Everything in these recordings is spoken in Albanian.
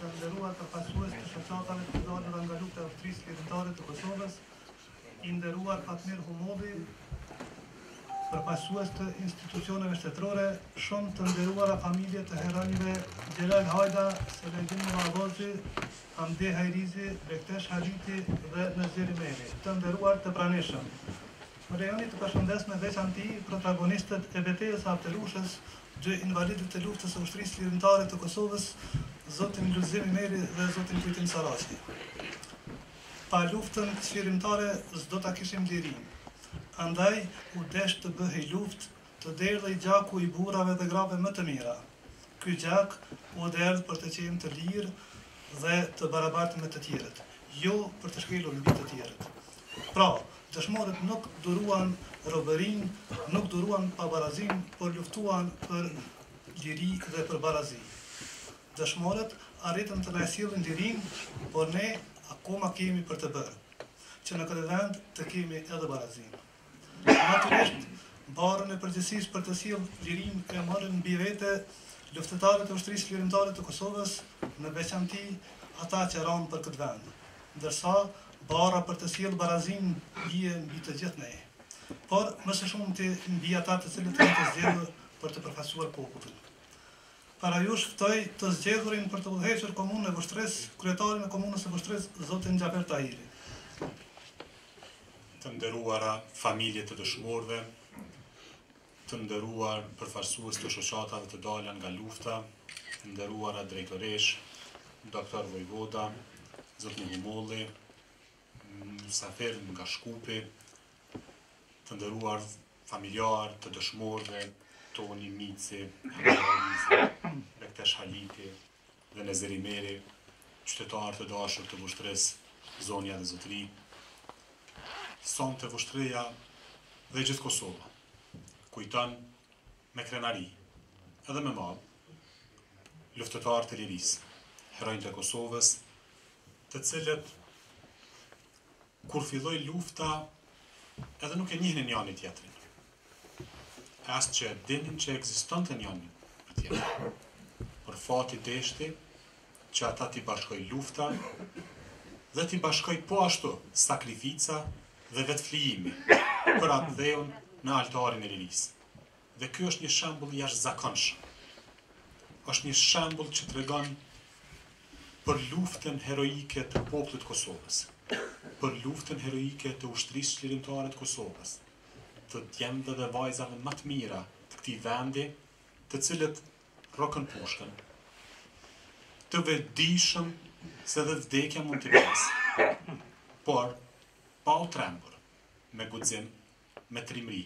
Të nderuar përfaqësues të shoqatave të dala nga lufta e Ushtrisë Çlirimtare të Kosovës, i nderuar Fatmir Humolli, përfaqësues të institucioneve shtetërore, shumë të nderuara familje të heronjve Xhelal Hajda, Selajdin Mullabazi, Hamdi Hajrizi, Bektesh Haliti dhe Nezir Ymeri, të nderuar të pranishëm. Më lejoni të përshëndes me veçanti protagonistët e betejës së Apterushës, dy invalidët e luftës së Ushtrisë Çlirimtare të Kosovës, zotin Lulzim Imeri dhe zotin Kujtim Saraqi. Pa luftën çlirimtare s'do të kishim liri. Andaj u desh të bëhej luftë Të derdhej gjaku i burrave dhe grave më të mira. Ky gjak u derdh për të qenë të lirë dhe të barabartë me të tjerët, jo për të shkelur mbi të tjerët. Pra, dëshmorët nuk duruan robërinë, nuk duruan pabarazinë, por luftuan për liri dhe për barazi. Dëshmorët arritën të na e sjellin lirinë, por ne akoma kemi për të bërë, që në këtë vend të kemi edhe barazinë. Natyrisht, barrën e përgjegjësisë për të sjellë lirinë e morën mbi vete luftëtarët e Ushtrisë Çlirimtare të Kosovës, në veçanti ata që ranë për këtë vend. Ndërsa, barra për të sjellë barazinë bie mbi të gjithë ne. Por, më së shumti mbi ata të cilët janë të zgjedhur për të përfaqësuar popullin. Para jush ftoj të zgjedhurin për të udhëhequr Komunën e Vushtrrisë, kryetarin e Komunës së Vushtrrisë, zotin Xhafer Tahiri. Të nderuara familje të dëshmorëve, të nderuar përfaqësues të shoqatave të dala nga lufta, të nderuara drejtoreshë, doktor Vojvoda, zotni Humolli, mysafir nga Shkupi, të nderuar familjarë të dëshmorëve, Toni, Mici, Hamdi Hajrizi, Bektesh Haliti, dhe Nezir Ymeri, qytetarë të dashur të Vushtrrisë, zonja dhe zotëri, sonte Vushtrria dhe gjithë Kosova kujton me krenari, edhe me mall, luftëtarët e lirisë, heronjtë e Kosovës, të cilët, Kur filloi lufta edhe nuk e njihnin njani tjetrin. E as që e dinin që ekzistonte njani për tjetrin. Por fati deshti që ata t'i bashkojë lufta dhe t'i bashkojë po ashtu sakrifica dhe vetëflijimi për atdheun në altarin e lirisë. Dhe ky është një shembull i jashtëzakonshëm. Është një shembull që tregon për luftën heroike të popullit të Kosovës, për luftën heroike të Ushtrisë Çlirimtare të Kosovës, të djemve dhe vajzave më të mira të këtij vendi, të cilët rrokën pushkën, të vetëdijshëm se dhe vdekja mund t'i presë, por pa u trembur, me guxim me trimëri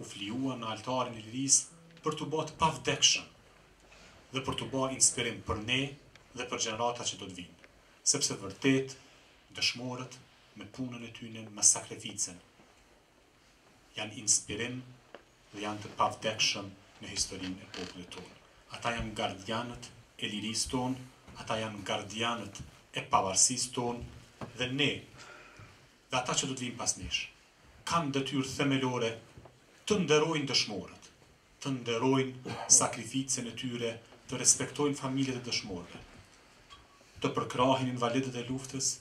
u flijuan në altarin e lirisë për t'u ba të pavdekshëm dhe për t'u ba inspirim për ne dhe për gjeneratat që do të vijnë, sepse vërtet dëshmorët me punën e tyne, me sakrificën, janë inspirim dhe janë të pavdekshëm në historinë e popullit tonë. Ata janë gardianët e lirisë tonë, ata janë gardianët e pavarësisë tonë dhe ne dhe ata që do të vijnë pas nesh kanë detyrë themelore të nderojnë dëshmorët, të nderojnë sakrificën e tyre, të respektojnë familjet e dëshmorëve, të përkrahin invalidët e luftës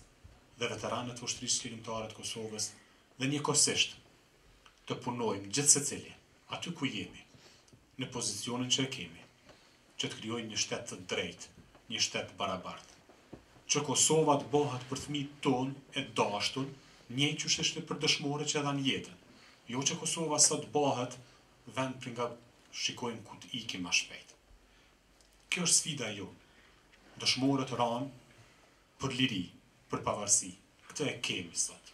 dhe veteranët e Ushtrisë Çlirimtare të Kosovës dhe njëkohësisht të punojmë gjithsecili aty ku jemi, në pozicionin që e kemi, që të krijojmë një shtet të drejtë, një shtet të barabartë. Që Kosova të bahet për fëmijët tonë e dashtun, njëjtë qysh ishte për dëshmorët që e dhanë jetën. Jo që Kosova sot të bahet vend për nga shikojmë ku të ikim ma shpejt. Kjo është sfida jonë. Dëshmorët ranë, Për liri, për pavarësi, këtë e kemi sot.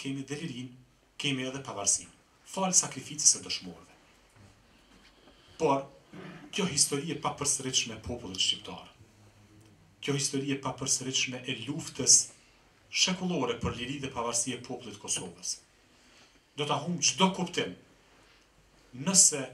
Kemi dhe lirinë, kemi edhe pavarësinë, falë sakrificës së dëshmorëve. Por, kjo histori e papërsëritshme e popullit shqiptar, kjo histori e papërsëritshme e luftës shekullore për liri dhe pavarësi e popullit të Kosovës, do ta humbë çdo kuptim nëse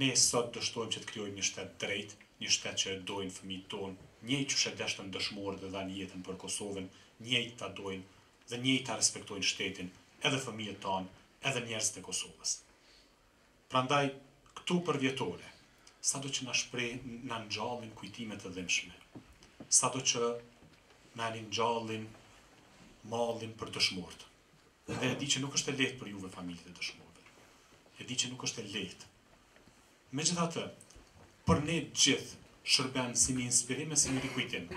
Ne sot dështojmë që të krijojmë një shtet të drejtë, një shtet që e dojnë fëmijët tonë, njëjtë qysh e deshtën dëshmorët dhe dhanë jetën për Kosovën, njëjtë ta dojnë dhe njëjtë ta respektojnë shtetin, edhe fëmijët tanë, edhe njerëzit e Kosovës. Prandaj, këto përvjetore, sado që na shpreh na ngjallin kujtime të dhimbshme, sado që na ringjallin mallin për dëshmorët. Dhe e di që nuk është e lehtë për juve familjet e dëshmorëve. E di që nuk është e lehtë. Megjithatë, për ne gjithë shërben si një inspirim e si një rikujtim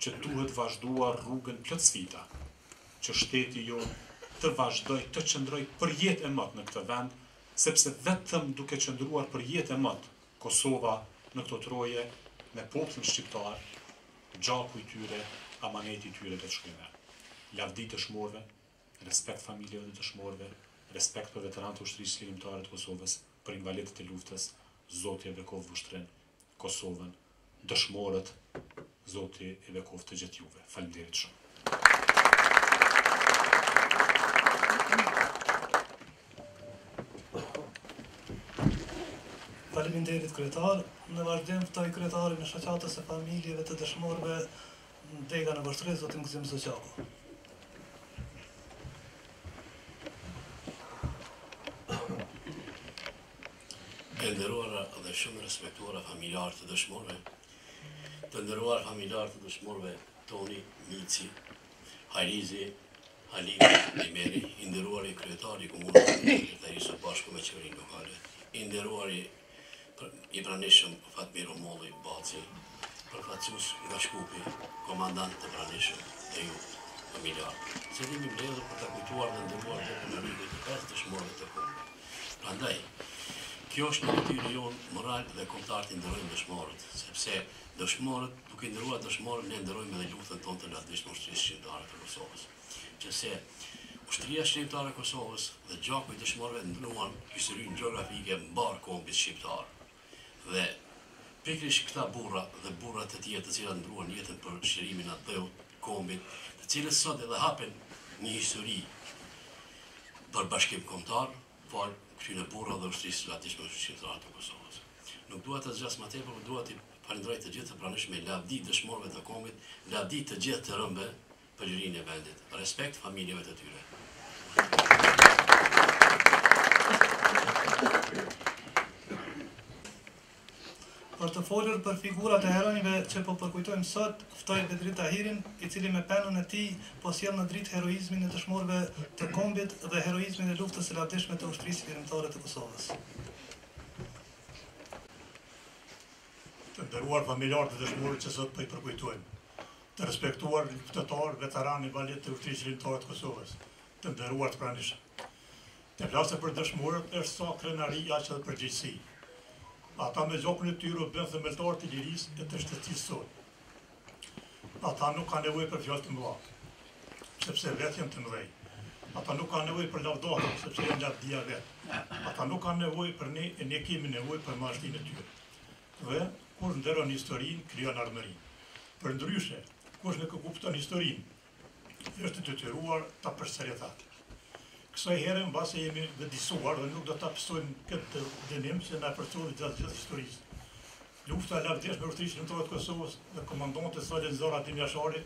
që duhet vazhduar rrugën plot sfida, që shteti jonë të vazhdojë të qëndrojë për jetë e mot në këtë vend, sepse vetëm duke qëndruar për jetë e mot Kosova në këto troje me popullsi shqiptare gjaku i tyre amaneti i tyre le të shkojmë lavdi dëshmorëve respekt familjeve të dëshmorëve respekt për veteranët e ushtrisë çlirimtare të Kosovës për invalidët e luftës zoti e bekoftë Vushtrrinë Kosovën dëshmorët zoti ju bekoftë të gjithë juve faleminderit shumë Faleminderit kryetar, në vazhdim ftoj kryetarin e shoqatës së familjeve të dëshmorëve dega në Vushtrri, zotin Gëzim Zoqaku. Të nderuara dhe shumë të respektuara familjarë të dëshmorëve, të nderuar familjarë të dëshmorëve Tahiri, Mici, Hajrizi, Halimi, Imeri, i nderuari kryetari i Komunës së Vushtrrisë së bashku me qeverinë lokale, i nderuari i pranishëm Fatmir Humolli, Baci, përfaqësues nga Shkupi, komandantë të pranishëm dhe ju familjarë, sot jemi mbledhur për të kujtuar dhe nderuar kokën e rrugë të pesë dëshmorëve të kombit. Prandaj, kjo është një detyrë e jonë morale dhe kombëtare t'i nderojmë dëshmorët, sepse dëshmorët, duke i nderuar dëshmorët, ne nderojmë edhe luftën tonë të lavdishme të Ushtrisë Çlirimtare të Kosovës. Sepse Ushtria Çlirimtare e Kosovës dhe gjaku i dëshmorëve ndërruan historinë gjeografike e mbarë kombit shqiptar. Dhe pikërisht këta burra dhe burra të tjerë të cilat ndruan jetën për çlirimin e atdheut, kombit, të cilët sot edhe hapin një histori për bashkim kombëtar, falë këtyre burrave dhe ushtrisë së lavdishme çlirimtare të Kosovës. Nuk dua ta zgjas më tepër, por dua t'i falënderoj të gjithë të pranishmit, lavdi dëshmorëve të kombit, lavdi të gjithë të rënëve, për lirinë e vendit. Respekt familjeve të tyre. Për të folur për figurat e heronjve që po përkujtojmë sot, ftoj Bedri Tahirin, i cili me penën e tij po sjell në dritë heroizmin e dëshmorëve të kombit dhe heroizmin e Luftës së Lavdishme të Ushtrisë Çlirimtare të Kosovës. Të nderuar familjarë të dëshmorëve që sot po i përkujtojmë. Të respektuar luftëtarë veteranë invalidë të Ushtrisë Çlirimtare të Kosovës, të nderuar të pranishëm. Të flasësh për dëshmorët është sa krenari aq edhe përgjegjësi. Ata me gjakun e tyre u bënë themeltarë të lirisë e të shtetësisë sonë. Ata nuk kanë nevojë për fjalë të mëdha, sepse vetë janë të mëdhenj. Ata nuk kanë nevojë për lavdata, sepse janë lavdia vetë. Ata nuk kanë nevojë për ne ne kemi nevojë për madhështinë e tyre. Dhe, kush nderon historinë, krijon ardhmërinë. Përndryshe, kush nuk e kupton historinë, është i detyruar ta përsëritë atë. Kësaj here, mbase jemi vetëdijësuar dhe nuk do ta pësojmë këtë dënim që na e përcolli gjatë gjithë historisë. Lufta e lavdishme e Ushtrisë Çlirimtare të Kosovës dhe komandantit të saj legjendar Adem Jashari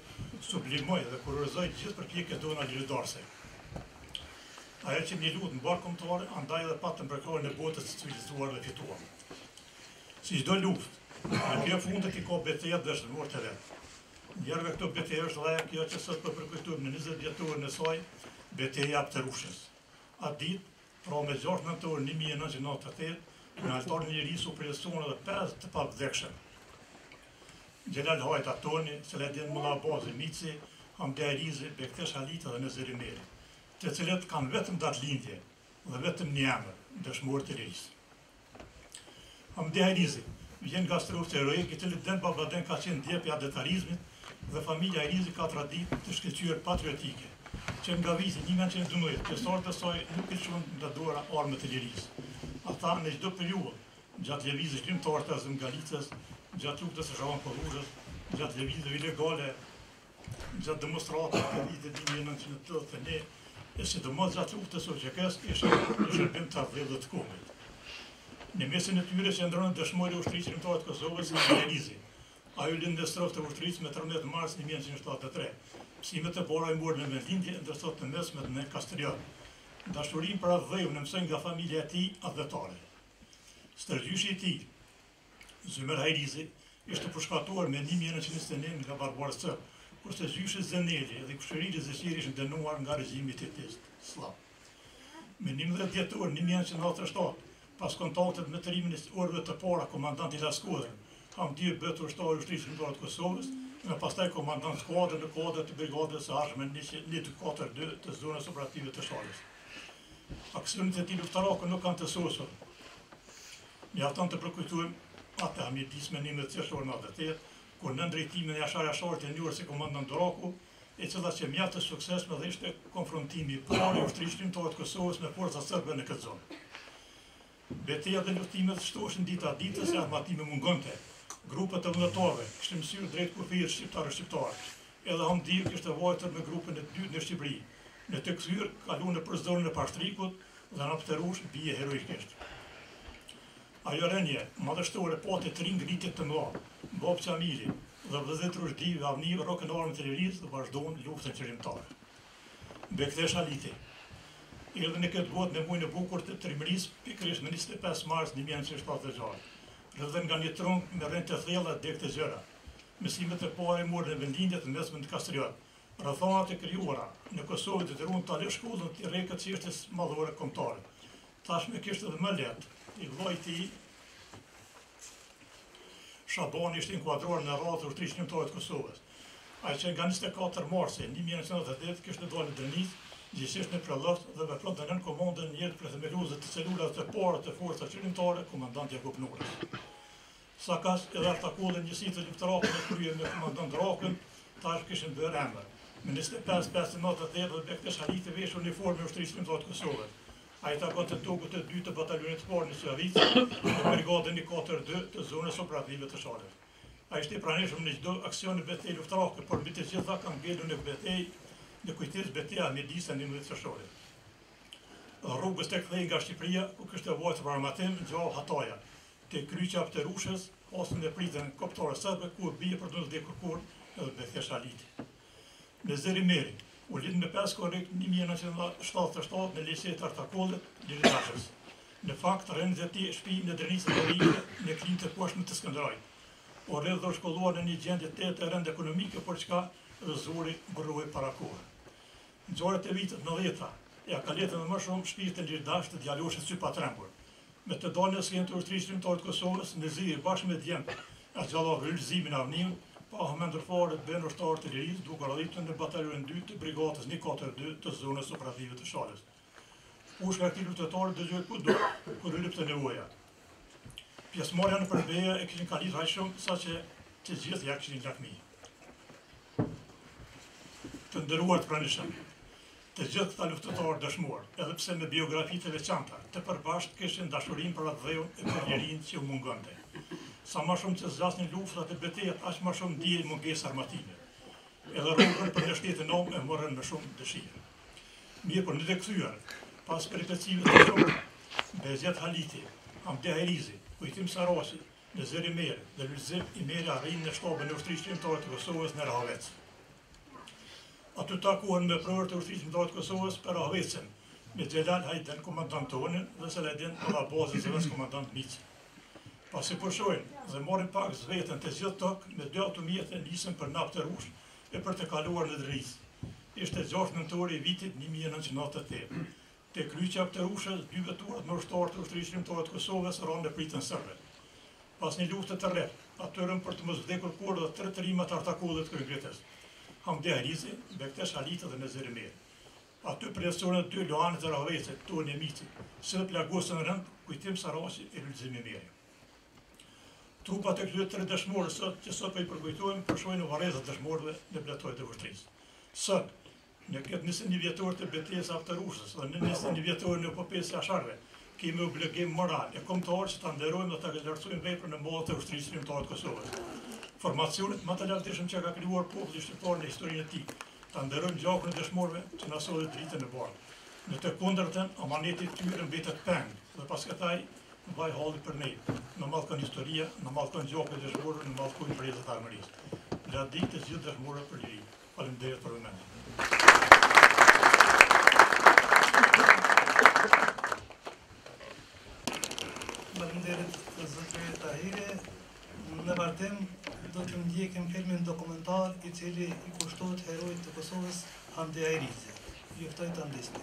sublimoi dhe kurorëzoi gjithë përpjekjet tona liridashëse. Ajo qe një luftë mbarëkombëtare, andaj edhe patëm përkrahjen e botës të civilizuar dhe fituam. Si çdo luftë, edhe kjo e fundit i ka betejat dhe dëshmorët e vet. Njëra nga këto beteja është dhe kjo që sot po përkujtojmë në njëzet vjetorin e saj, Beteja e Apterushës. Atë ditë, pra me gjashtë nëntor një mijë e nëntëqind e nëntëdhjetë e tetë, në altarin e lirisë u përjetësuan edhe pesë të pavdekshëm, Xhelal Hajda, Toni, Selajdin Mullabazi, Mici, Hamdi Hajrizi, Bektesh Haliti dhe Nezir Ymeri, të cilët kanë vetëm datëlindje, dhe vetëm një emër, dëshmorë të lirisë. Hamdi Hajrizi, vjen nga Strofci heroik, i cili denbabaden ka qenë djep i atdhetarizmit dhe familja Hajrizi ka traditë të shkëlqyer patriotike, që nga viti një mijë e nëntëqind e dymbëdhjetë, pjesëtarët e saj nuk i lëshuan nga dora armët e lirisë. Ata në çdo periudhë, gjatë lëvizjes çlirimtare të Azem Galicës, gjatë luftës së Shaban Polluzhës, gjatë lëvizjeve ilegale Gjatë demonstratave të vitit një mijë e nëntëqind e tetëdhjetë e një, e sidomos gjatë luftës së UÇK-së, ishin në shërbim të atdheut e kombit. Në mesin e tyre qëndron dëshmori i Ushtrisë Çlirimtare të Kosovës, Hamdi Hajrizi. Ai u lind në Strofc të Vushtrricë më trembëdhjetë mars një mijë e nëntëqind e shtatëdhjetë e tre. Mësimet e para i mori në vendlindje e ndërsa të mesmet në Kastriot. Dashurinë për atdheun e mësoi nga familja e tij atdhetare. Stërgjyshi i tij, Zymer Hajrizi ishte pushkatuar me një mijë e nëntëqind e njëzet e një nga barbarët serbë, kurse gjyshi Zeneli dhe kushëriri Zeqiri ishin dënuar nga regjimi titist sllav. Më njëmbëdhjetë dhjetor një mijë e nëntëqind e nëntëdhjetë e shtatë, pas kontaktit me trimin e orëve të para komandant Ilaz Kodrën, Hamdiu bëhet ushtar i Ushtrisë Çlirimtare të Kosovës dhe më pastaj komandant skuadre në kuadër të Brigadës së ardhshme njëqind e katërdhjetë e dy të Zonës Operative të Shalës. Aksionet e tij luftarake nuk kanë të sosur. Mjafton të përkujtojmë atë të Hamidisë më njëmbëdhjetë qershor nëntëdhjetë e tetë, kur nën drejtimin e Jashar Jasharit i njohur si Komandant Duraku, e cila qe mjaft e suksesshme dhe ishte konfrontimi i parë i Ushtrisë Çlirimtare të Kosovës me forcat serbe në këtë zonë. Betejat dhe luftimet shtoheshin dita ditës e armatimi mungonte. Grupet e vullnetarëve, kishin mësyrë drejt kufirit shqiptaro-shqiptar, Edhe Hamdiu kishte vajtur me grupin e dytë në Shqipëri, në të kthyer kalu nëpër zonën e Pashtrikut dhe në Apterush bie heroikisht. Ajo rënie madhështore pati tri ngritje të mëdha, Bab Qamili dhe vëllezërit Ruzhdi dhe Avni rrokën armët e lirisë dhe vazhduan luftën çlirimtare. Bektesh Haliti erdhi në këtë botë në muajin e bukur të trimërisë, pikërisht më njëzet e pesë mars një mijë e nëntëqind e shtatëdhjetë e gjashtë. Rrjedh nga një trung me rrënjë të thella e degë të gjera. Mësimet e para i mori në vendlindje të mesmen në Kastriot. Rrethanat e krijuara në Kosovë e detyruan ta lë shkollën t'i rreket çështjes madhore kombëtare. Tashmë e kishte dhe më lehtë. I vëllai i tij, Shabani ishte inkuadruar në radhët e Ushtrisë Çlirimtare të Kosovës. Ai që nga njëzet e katër marsi një mijë e nëntëqind e nëntëdhjetë e tetë kishte dalë në Drenicë, gjegjësisht në Prelloc dhe vepronte nën komandën e njërit prej themeluesve të celulave të para të Forcave Çlirimtare, komandant Jakup Nurës. Sakaq edhe në Artakoll njësitë e luftëtarëve në krye me komandant Rakën, tash kishin bërë emër. Me njëzet e pesë, pesë nëntëdhjetë e tetë Bektesh Haliti vesh uniformën e Ushtrisë Çlirimtare të Kosovës. Ai i takonte togut të dytë të Batalionit të Parë në Qyqavicë dhe Brigadës një katër dy të Zonës Operative të Shalës. Ai ishte i pranishëm në çdo aksion e betejë luftarake, por mbi të gjitha ka ngelur në betejë në kujtesë beteja e Midisë e njëmbëdhjetë qershorit. Rrugës tek kthehej nga Shqipëria, ku kishte vajtur për armatim, ngjau hataja, Te kryqi i Apterushës hasën në pritën koptore serbe ku bie për të mos vdekur kurrë edhe Bektesh Haliti. Nezir Imeri u lind me pesë korrik një mijë e nëntëqind e shtatëdhjetë e shtatë në Liqej të Artakollit liridashës. Në fakt rrënjët e tij shpien në Drenicën e Veriut në Klinë të Poshtme të Skënderajt. U rrit dhe u shkollua në një gjendje tejet të rëndë ekonomike për çka Neziri burrohet para kohe. Ngjarjet e viteve nëntëdhjetë ia kalitën edhe më shumë shpirtin liridashës të djaloshit sypatrembur. Me të dalë në skenë të Ushtrisë Çlirimtare të Kosovës Neziri bashkë me djemtë e axhallarëve Lulzimin e Avniun, pa hamendur fare bëhen ushtarë të Lirisë duke u radhitur në batalionin e dytë të Brigadës një katër dy të Zonës Operative të Shalës. Pushka e këtij luftëtari dëgjohej kudo, ku e lypte nevoja. Pjesëmarrja nëpër beteja e kishin kalitur aq shumë sa që të gjithë ja kishin lakmi. Të nderuar të pranishëm. Të gjithë këta luftëtarë dëshmorë, edhe pse me biografi të veçanta, të përbashkët kishin dashurinë për atdheun e për lirinë që u mungonte. Sa më shumë që zgjasnin luftrat e betejat, aq më shumë ndihej mungesë armatimi. Edhe rrugën për në shtetin amë e morën me shumë dëshirë. Mirëpo në të kthyer, pas peripecive të shumta, Bektesh Haliti, Hamdi Hajrizi, Kujtim Saraqi, Nezir Imeri dhe Lulzim Imeri arrinë në shtabin e Ushtrisë Çlirimtare të Kosovës në Rahovec. Aty takohen me eprorë të Ushtrisë Çlirimtare të Kosovës për Rahovecin, me Xhelal Hajdën, komandant Tonin, dhe Selajdin Mullabazin, zëvendëskomandant Mici. Pasi pushojnë dhe marrin pak veten të gjithë tok, me dy automjete nisen për në Apterushë e për të kaluar në Drenicë. Ishte gjashtë nëntori i vitit një mijë e nëntëqind e nëntëdhjetë e tetë. Te kryqi i Apterushës, dy veturat me ushtarë të Ushtrisë Çlirimtare të Kosovës ranë në pritën serbe. Pas një lufte të rreptë, aty ranë për të mos vdekur kurrë edhe tre trimat e Artakollit kryengritës, Hamdi Hajrizi, Bektesh Haliti dhe Nezir Ymeri. Aty përjetësohen edhe dy luanët e Rahovecit, Toni e Mici, si dhe plagosen rëndë, Kujtim Saraçi e Lulzim Ymeri. Trupat e këtyre tre dëshmorëve sot, që sot po i përkujtojmë, pushojnë në varrezat e dëshmorëve në Bletajë të Vushtrrisë. Sot, Në këtë njëzetenjëvjetor të betejës së Apterushës dhe në njëzetenjëvjetorin e epopesë së Jasharëve, kemi obligim moral e kombëtar që ta nderojmë dhe ta vlerësojmë veprën e madhe të Ushtrisë Çlirimtare të Kosovës. Formacionit më të lavdishëm që e ka krijuar populli shqiptar në historinë e tij, ta nderojmë gjakun e dëshmorëve që na solli dritën e bardhë. Në të kundërtën, amaneti i tyre mbetet peng dhe pas kësaj vaj halli për ne. Na mallkon historia, na mallkon gjaku i dëshmorëve, na mallkojnë brezat e ardhmërisë. Lavdi të gjithë dëshmorëve për liri. Faleminderit për vëmendjen. Faleminderit zotëri Tahiri. Në vazhdim do të ndjekim filmin dokumentar i cili i kushtohet heroit të Kosovës Hamdi Hajrizi. Ju ftoj ta ndiqni.